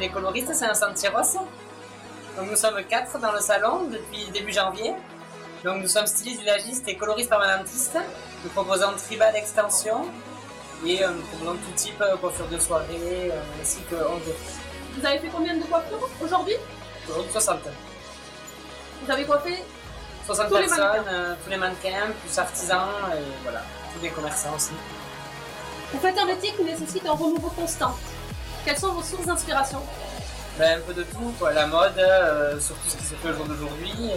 les coloristes, c'est un Santiros. Donc nous sommes quatre dans le salon depuis début janvier. Donc nous sommes stylistes, villagistes et coloristes permanentistes. Nous proposons tribal extension et euh, nous proposons tout type de coiffure de soirée euh, ainsi que ongles. Vous avez fait combien de coiffures aujourd'hui? Donc 60. Vous avez coiffé 60 Tous les personnes, mannequins? euh, tous les mannequins, plus artisans et voilà, tous les commerçants aussi. Vous faites un métier qui nécessite un renouveau constant. Quelles sont vos sources d'inspiration Ben, un peu de tout. La mode, euh, surtout ce qui se fait au jour d'aujourd'hui. euh,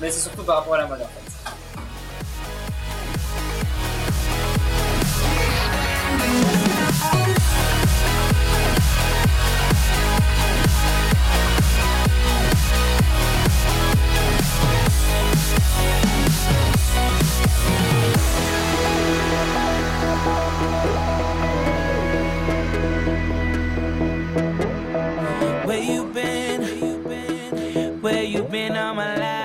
mais c'est surtout par rapport à la mode en fait. Been on my life.